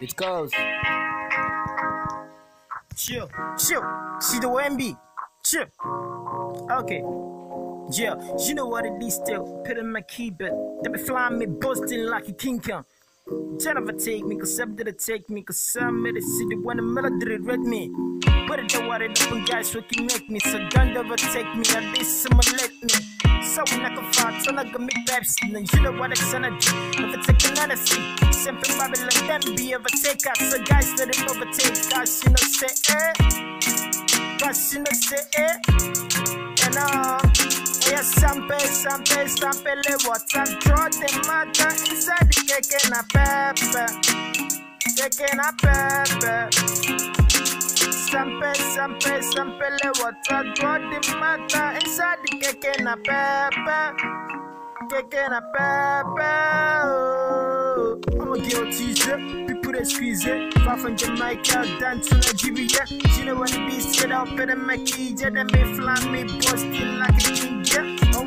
It goes. Chill, chill. See the WMB. Chill. Okay. Yeah, you know what it is still. Put in my keyboard. They be flying me, busting like a king kong. Never take me, cause I'm gonna take me, cause I'm in the city when the melody read me. But it don't worry, open guys who can make me, so don't ever take me, at least someone let me. So when I can find, so I can make babs, and you know what it's gonna do. Never take another seat, simple Babylon, them be overtake us, so guys let them overtake us, you know, say eh. Cause you know, say eh. And uh, yeah, sample, sample, sample, the water, draw the matter inside the cake and a pepper. Cake and a pepper. Sample, sample, sample, the water, draw the matter inside the cake and a pepper. And a pepper. Oh. I'm a guilty, people that squeeze it. Far from Jamaica, down to Nigeria. You know what it is, get out, better make it. Yeah, them be flying me, busting like a king.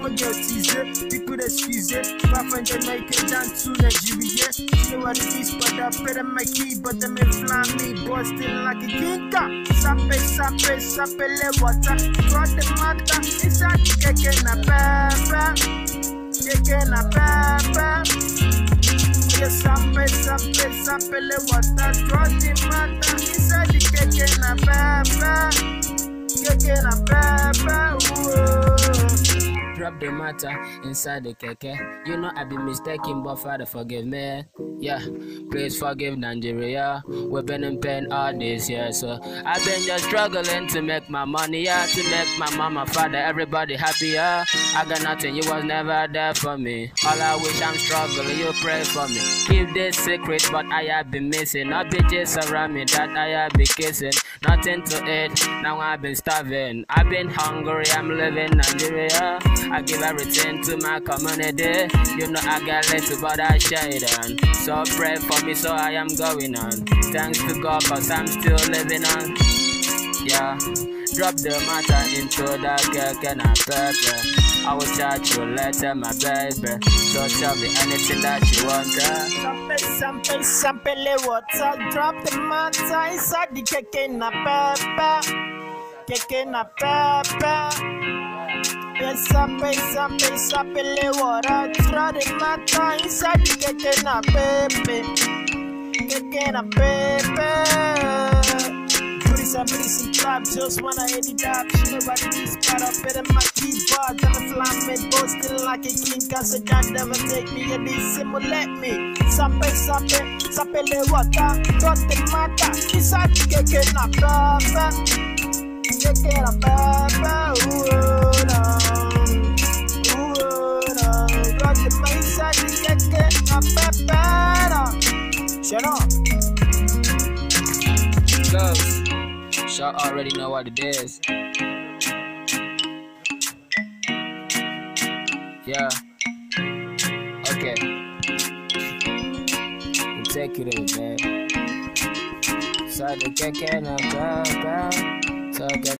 Yeah, I'm a guilty, people that squeeze it. Far from Jamaica, down to Nigeria. You know what it is, but I better make it. But them be flying me, busting like a king. Sape, sape, sape, le water. Draw the matter inside the cake and a pepper. Cake and Drop the matter inside the keke. You know I be mistaken, but Father forgive me. Yeah, please forgive Nigeria. We've been in pain all these years, so I've been just struggling to make my money, yeah, to make my mama, father, everybody happier. I got nothing, you was never there for me. All I wish I'm struggling, you pray for me. Keep this secret, but I have been missing. Not bitches around me that I have been kissing. Nothing to eat, now I've been starving. I've been hungry, I'm living Nigeria. I give everything to my community. You know I got little, but I share it on. So pray for me, so I am going on. Thanks to God, cause I'm still living on. Yeah, drop the matter into the cake and a pepper. I will charge you later, my baby. So tell me anything that you want. Sample, sample, sample, le water. Drop the matter inside the cake and a pepper. Cake and a pepper. Sample, sample, sample, le water. Drop the matter inside the cake and a pepper. Cake and a pepper. Pretty some clap, just wanna hit it up. It is, got up in my keyboard. I'm a flying boasting like a king, cause it can never take me and this simulate me. Sape, sape, sape le water, got the matter. Inside the cake na papa, cake na papa, ooh. Uh. Ooh, Goes. Y'all already know what it is. Yeah. Okay. We'll take it in, man. So the cake and a So get